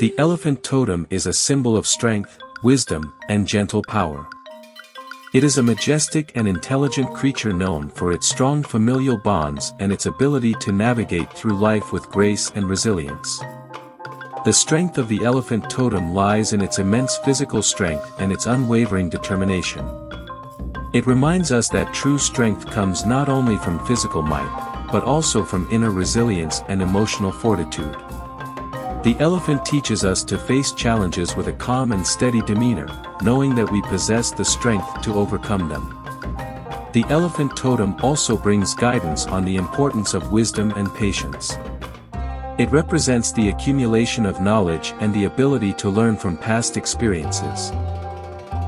The elephant totem is a symbol of strength, wisdom, and gentle power. It is a majestic and intelligent creature known for its strong familial bonds and its ability to navigate through life with grace and resilience. The strength of the elephant totem lies in its immense physical strength and its unwavering determination. It reminds us that true strength comes not only from physical might, but also from inner resilience and emotional fortitude. The elephant teaches us to face challenges with a calm and steady demeanor, knowing that we possess the strength to overcome them. The elephant totem also brings guidance on the importance of wisdom and patience. It represents the accumulation of knowledge and the ability to learn from past experiences.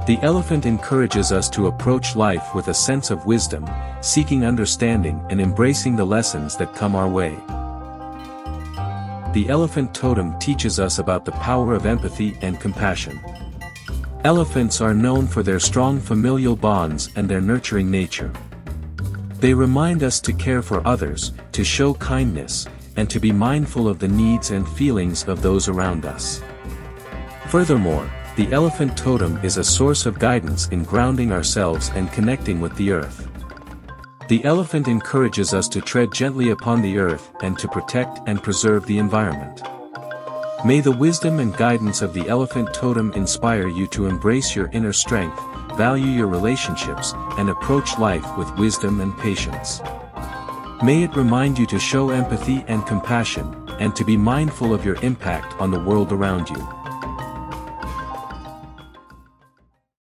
The elephant encourages us to approach life with a sense of wisdom, seeking understanding and embracing the lessons that come our way. The elephant totem teaches us about the power of empathy and compassion. Elephants are known for their strong familial bonds and their nurturing nature. They remind us to care for others, to show kindness, and to be mindful of the needs and feelings of those around us. Furthermore, the elephant totem is a source of guidance in grounding ourselves and connecting with the earth. The elephant encourages us to tread gently upon the earth and to protect and preserve the environment. May the wisdom and guidance of the elephant totem inspire you to embrace your inner strength, value your relationships, and approach life with wisdom and patience. May it remind you to show empathy and compassion, and to be mindful of your impact on the world around you.